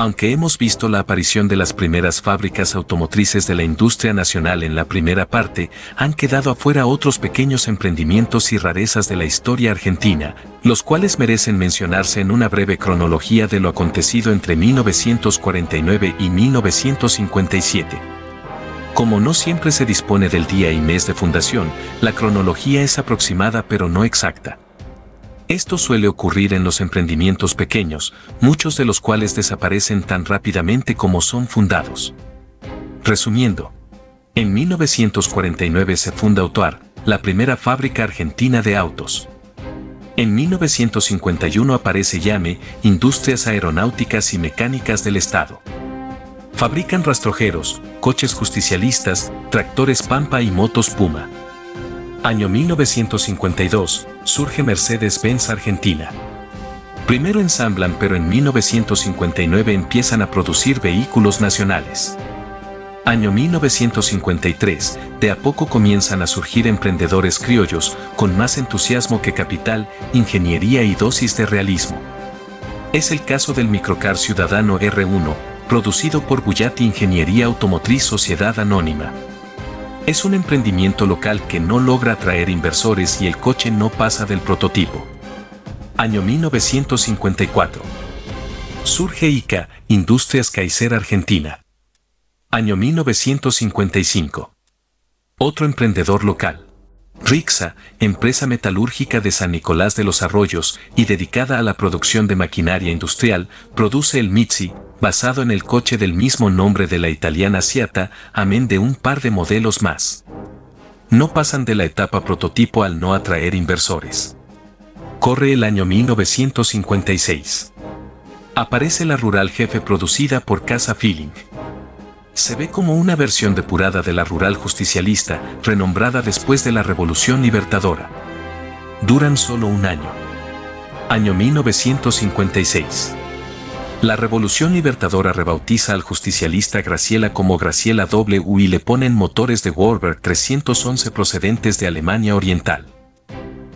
Aunque hemos visto la aparición de las primeras fábricas automotrices de la industria nacional en la primera parte, han quedado afuera otros pequeños emprendimientos y rarezas de la historia argentina, los cuales merecen mencionarse en una breve cronología de lo acontecido entre 1949 y 1957. Como no siempre se dispone del día y mes de fundación, la cronología es aproximada pero no exacta. Esto suele ocurrir en los emprendimientos pequeños, muchos de los cuales desaparecen tan rápidamente como son fundados. Resumiendo, en 1949 se funda Autoar, la primera fábrica argentina de autos. En 1951 aparece Llame, Industrias Aeronáuticas y Mecánicas del Estado. Fabrican rastrojeros, coches justicialistas, tractores Pampa y motos Puma. Año 1952, surge Mercedes-Benz Argentina. Primero ensamblan pero en 1959 empiezan a producir vehículos nacionales. Año 1953, de a poco comienzan a surgir emprendedores criollos, con más entusiasmo que capital, ingeniería y dosis de realismo. Es el caso del microcar ciudadano R1, producido por Bugatti Ingeniería Automotriz Sociedad Anónima. Es un emprendimiento local que no logra atraer inversores y el coche no pasa del prototipo. Año 1954. Surge ICA, Industrias Kaiser Argentina. Año 1955. Otro emprendedor local. Rixa, empresa metalúrgica de San Nicolás de los Arroyos y dedicada a la producción de maquinaria industrial, produce el Mitzi, basado en el coche del mismo nombre de la italiana Siata, amén de un par de modelos más. No pasan de la etapa prototipo al no atraer inversores. Corre el año 1956. Aparece la Rural Jefe producida por Casa Feeling. Se ve como una versión depurada de la Rural Justicialista, renombrada después de la Revolución Libertadora. Duran solo un año. Año 1956. La Revolución Libertadora rebautiza al justicialista Graciela como Graciela W y le ponen motores de Warburg 311 procedentes de Alemania Oriental.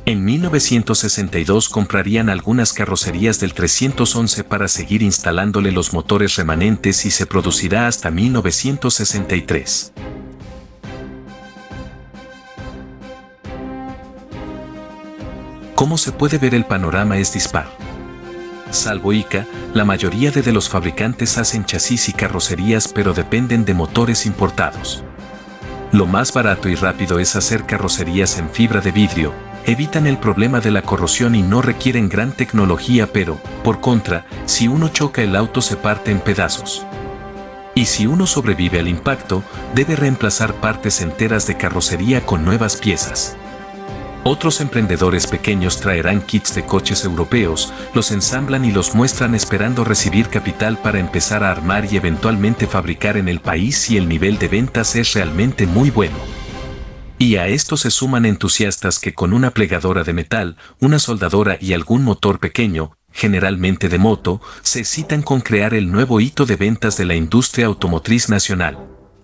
En 1962 comprarían algunas carrocerías del 311 para seguir instalándole los motores remanentes y se producirá hasta 1963. Como se puede ver el panorama es dispar salvo ICA, la mayoría de, los fabricantes hacen chasis y carrocerías pero dependen de motores importados. Lo más barato y rápido es hacer carrocerías en fibra de vidrio, evitan el problema de la corrosión y no requieren gran tecnología pero, por contra, si uno choca el auto se parte en pedazos. Y si uno sobrevive al impacto, debe reemplazar partes enteras de carrocería con nuevas piezas. Otros emprendedores pequeños traerán kits de coches europeos, los ensamblan y los muestran esperando recibir capital para empezar a armar y eventualmente fabricar en el país si el nivel de ventas es realmente muy bueno. Y a esto se suman entusiastas que con una plegadora de metal, una soldadora y algún motor pequeño, generalmente de moto, se citan con crear el nuevo hito de ventas de la industria automotriz nacional.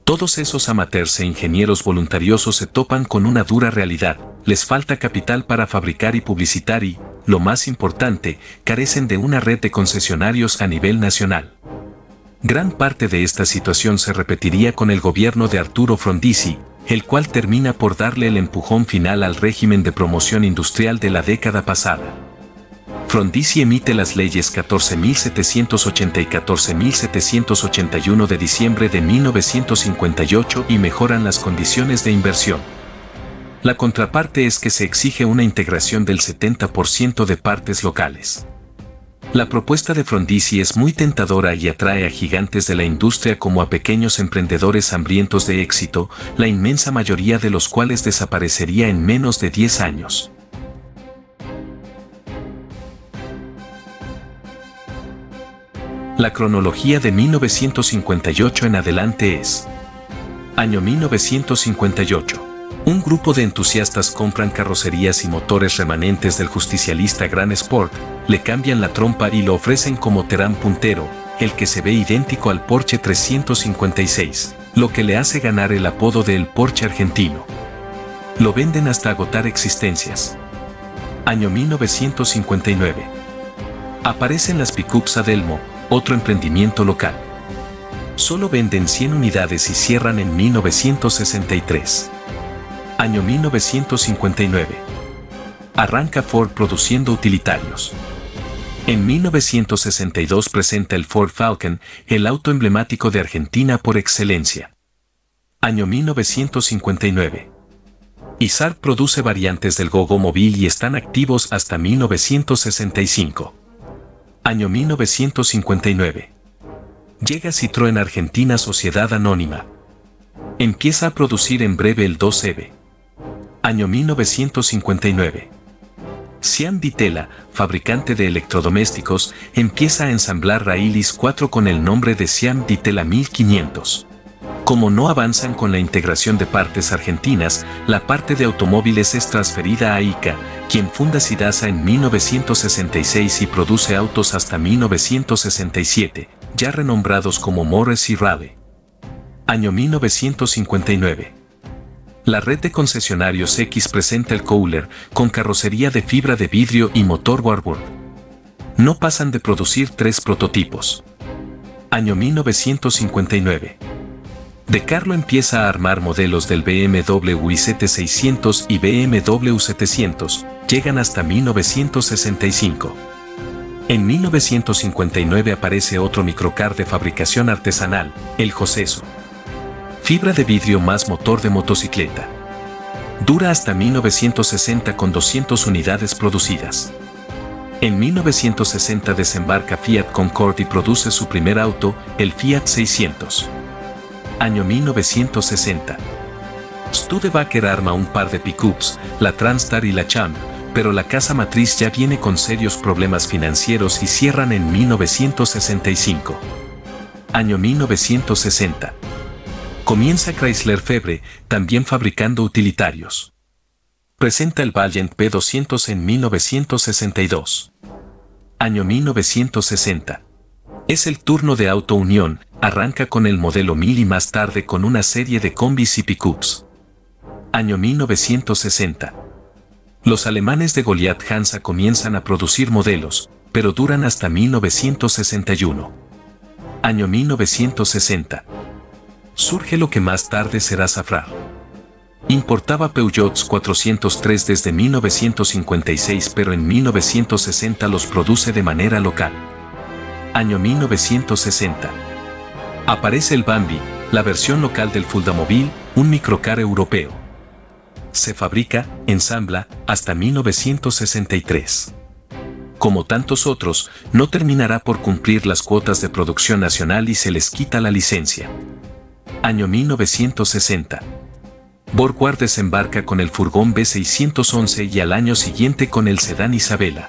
Todos esos amateurs e ingenieros voluntariosos se topan con una dura realidad, les falta capital para fabricar y publicitar y, lo más importante, carecen de una red de concesionarios a nivel nacional. Gran parte de esta situación se repetiría con el gobierno de Arturo Frondizi, el cual termina por darle el empujón final al régimen de promoción industrial de la década pasada. Frondizi emite las leyes 14.780 y 14.781 de diciembre de 1958 y mejoran las condiciones de inversión. La contraparte es que se exige una integración del 70% de partes locales. La propuesta de Frondizi es muy tentadora y atrae a gigantes de la industria como a pequeños emprendedores hambrientos de éxito, la inmensa mayoría de los cuales desaparecería en menos de 10 años. La cronología de 1958 en adelante es. Año 1958. Un grupo de entusiastas compran carrocerías y motores remanentes del justicialista Gran Sport, le cambian la trompa y lo ofrecen como Terán puntero, el que se ve idéntico al Porsche 356, lo que le hace ganar el apodo de el Porsche argentino. Lo venden hasta agotar existencias. Año 1959. Aparecen las pickups Adelmo, otro emprendimiento local. Solo venden 100 unidades y cierran en 1963. Año 1959. Arranca Ford produciendo utilitarios. En 1962 presenta el Ford Falcon, el auto emblemático de Argentina por excelencia. Año 1959. ISAR produce variantes del Gogo Móvil y están activos hasta 1965. Año 1959. Llega Citroën Argentina Sociedad Anónima. Empieza a producir en breve el 2EV. Año 1959. Siam Ditela, fabricante de electrodomésticos, empieza a ensamblar Railis 4 con el nombre de Siam Ditela 1500. Como no avanzan con la integración de partes argentinas, la parte de automóviles es transferida a ICA, quien funda Sidasa en 1966 y produce autos hasta 1967, ya renombrados como Morris y Rave. Año 1959. La red de concesionarios X presenta el Cooler, con carrocería de fibra de vidrio y motor Warburg. No pasan de producir tres prototipos. Año 1959. De Carlo empieza a armar modelos del BMW i7 y BMW 700, llegan hasta 1965. En 1959 aparece otro microcar de fabricación artesanal, el Joseso. Fibra de vidrio más motor de motocicleta. Dura hasta 1960 con 200 unidades producidas. En 1960 desembarca Fiat Concorde y produce su primer auto, el Fiat 600. Año 1960. Studebaker arma un par de pickups, la Transtar y la Champ, pero la casa matriz ya viene con serios problemas financieros y cierran en 1965. Año 1960 comienza Chrysler Febre, también fabricando utilitarios. Presenta el Valiant P200 en 1962. Año 1960. Es el turno de Auto Unión, arranca con el modelo 1000 y más tarde con una serie de combis y pickups. Año 1960. Los alemanes de Goliath Hansa comienzan a producir modelos, pero duran hasta 1961. Año 1960 surge lo que más tarde será Safrar. Importaba Peugeots 403 desde 1956 pero en 1960 los produce de manera local. Año 1960. Aparece el Bambi, la versión local del Fuldamobil, un microcar europeo. Se fabrica, ensambla, hasta 1963. Como tantos otros, no terminará por cumplir las cuotas de producción nacional y se les quita la licencia. Año 1960. Borgward desembarca con el furgón B611 y al año siguiente con el sedán Isabela.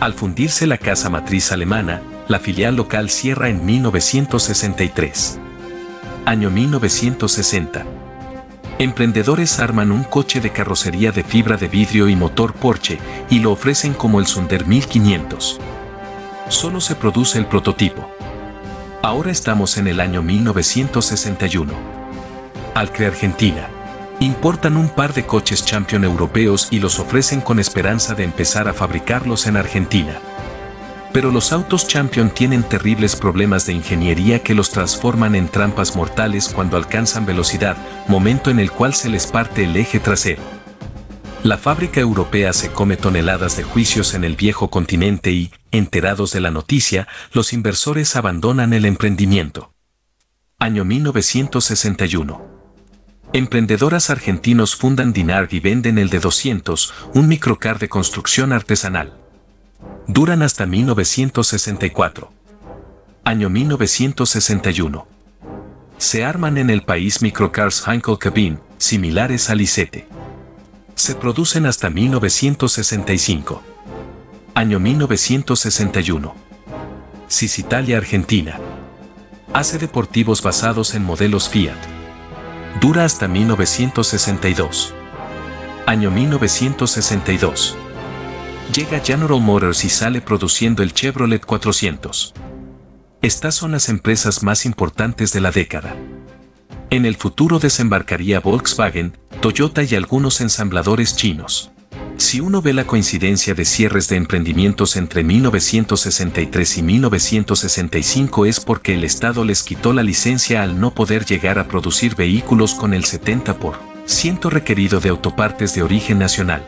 Al fundirse la casa matriz alemana, la filial local cierra en 1963. Año 1960. Emprendedores arman un coche de carrocería de fibra de vidrio y motor Porsche y lo ofrecen como el Sunder 1500. Solo se produce el prototipo. Ahora estamos en el año 1961. Alcre Argentina. Importan un par de coches Champion europeos y los ofrecen con esperanza de empezar a fabricarlos en Argentina. Pero los autos Champion tienen terribles problemas de ingeniería que los transforman en trampas mortales cuando alcanzan velocidad, momento en el cual se les parte el eje trasero. La fábrica europea se come toneladas de juicios en el viejo continente y, enterados de la noticia, los inversores abandonan el emprendimiento. Año 1961. Emprendedoras argentinos fundan Dinarg y venden el de 200, un microcar de construcción artesanal. Duran hasta 1964. Año 1961. Se arman en el país microcars Heinkel Cabin, similares al Isete se producen hasta 1965. Año 1961. Italia Argentina. Hace deportivos basados en modelos Fiat. Dura hasta 1962. Año 1962. Llega General Motors y sale produciendo el Chevrolet 400. Estas son las empresas más importantes de la década. En el futuro desembarcaría Volkswagen, Toyota y algunos ensambladores chinos. Si uno ve la coincidencia de cierres de emprendimientos entre 1963 y 1965 es porque el Estado les quitó la licencia al no poder llegar a producir vehículos con el 70% requerido de autopartes de origen nacional.